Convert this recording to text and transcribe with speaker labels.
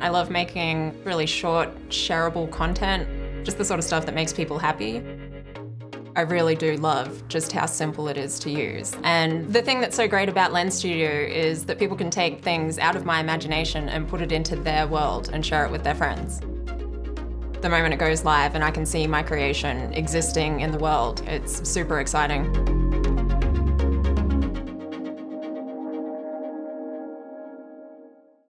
Speaker 1: I love making really short, shareable content, just the sort of stuff that makes people happy. I really do love just how simple it is to use. And the thing that's so great about Lens Studio is that people can take things out of my imagination and put it into their world and share it with their friends. The moment it goes live and I can see my creation existing in the world, it's super exciting.